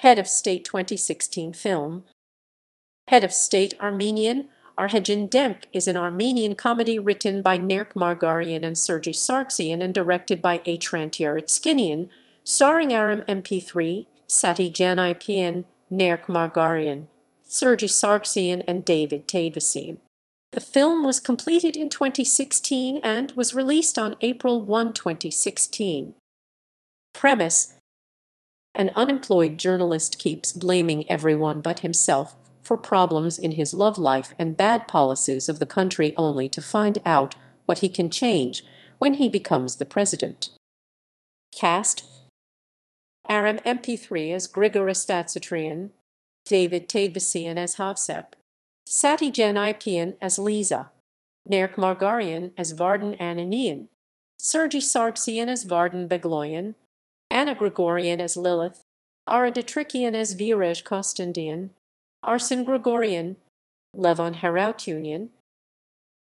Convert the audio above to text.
Head of State 2016 film Head of State Armenian Arhedjan Demk is an Armenian comedy written by Narek Margaryan and Sergey Sargsyan and directed by Hrant Yeritskinyan, starring Aram MP3, Sati Janibekyan, Narek Margaryan, Sergey Sargsyan and David Tadevosyan. The film was completed in 2016 and was released on April 1, 2016. Premise An unemployed journalist keeps blaming everyone but himself for problems in his love life and bad policies of the country only to find out what he can change when he becomes the president. Cast Aram MP3 as Grigor Astatsatrian, David Tadevosyan as Havsep, Sati Janibekyan as Lisa, Narek Margaryan as Varden Ananian, Sergey Sargsyan as Varden Begloyan, Anna Gregorian as Lilith, Ara Detrikian as Virej Kostandian, Arsen Gregorian, Levon Harautunian,